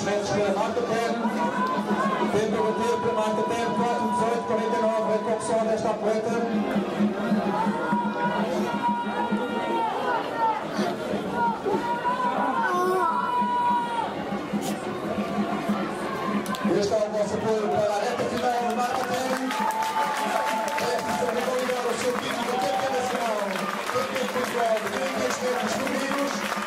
últimos 200 metros para Marta. Tempo a bater para Marta Pé, 4, 18, 49, é a som desta atleta. Este é o nosso apoio para a reta final de Marta Pé. Esta será validar o seu título de campeão nacional, campeão de Portugal de 32 metros femininos.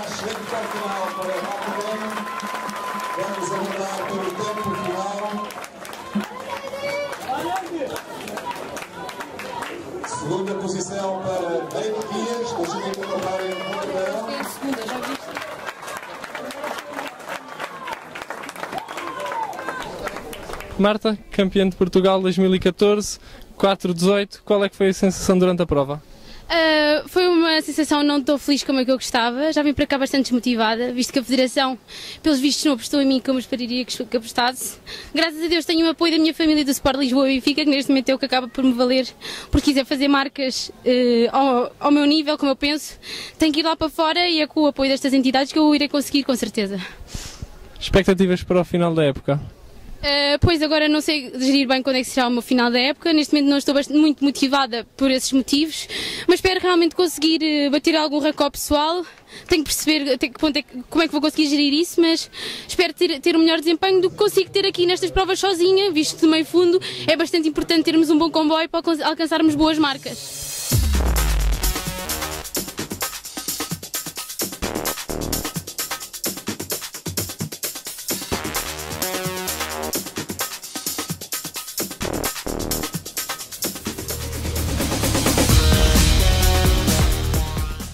Está chegando para o final para Marta Bem. Vamos aguardar pelo tempo final. Segunda posição para David Dias, da Juventude Locária de Montevideo. Tem a segunda, já viste? Marta, campeã de Portugal 2014, 4-18. Qual é que foi a sensação durante a prova? Ah, foi uma sensação não tão feliz como a que eu gostava. Já vim para cá bastante desmotivada, visto que a Federação, pelos vistos, não apostou em mim como esperaria que apostasse. Graças a Deus tenho o apoio da minha família do Sport Lisboa e Benfica, que neste momento é o que acaba por me valer, porque quiser fazer marcas eh, ao, ao meu nível, como eu penso. Tenho que ir lá para fora e é com o apoio destas entidades que eu irei conseguir, com certeza. Expectativas para o final da época? Uh, pois agora não sei gerir bem quando é que será o meu final da época. Neste momento não estou bastante, muito motivada por esses motivos, mas espero realmente conseguir uh, bater algum recorde pessoal. Tenho que perceber até que ponto é como é que vou conseguir gerir isso, mas espero ter, ter um melhor desempenho do que consigo ter aqui nestas provas sozinha, visto de meio fundo. É bastante importante termos um bom comboio para alcan- alcançarmos boas marcas.